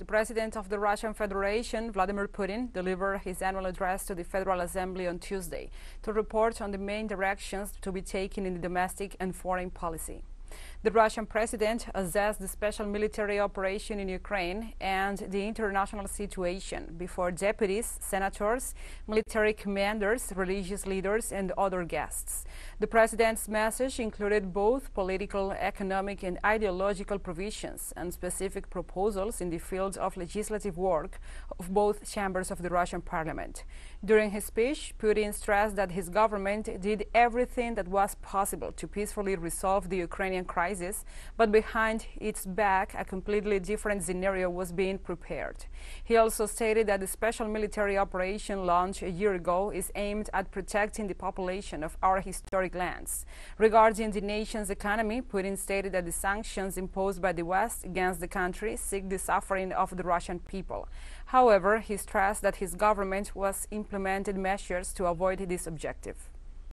The President of the Russian Federation, Vladimir Putin, delivered his annual address to the Federal Assembly on Tuesday to report on the main directions to be taken in domestic and foreign policy. The Russian president assessed the special military operation in Ukraine and the international situation before deputies, senators, military commanders, religious leaders, and other guests. The president's message included both political, economic, and ideological provisions and specific proposals in the field of legislative work of both chambers of the Russian parliament. During his speech, Putin stressed that his government did everything that was possible to peacefully resolve the Ukrainian crisis, but behind its back, a completely different scenario was being prepared. He also stated that the special military operation launched a year ago is aimed at protecting the population of our historic lands. Regarding the nation's economy, Putin stated that the sanctions imposed by the West against the country seek the suffering of the Russian people. However, he stressed that his government was implemented measures to avoid this objective.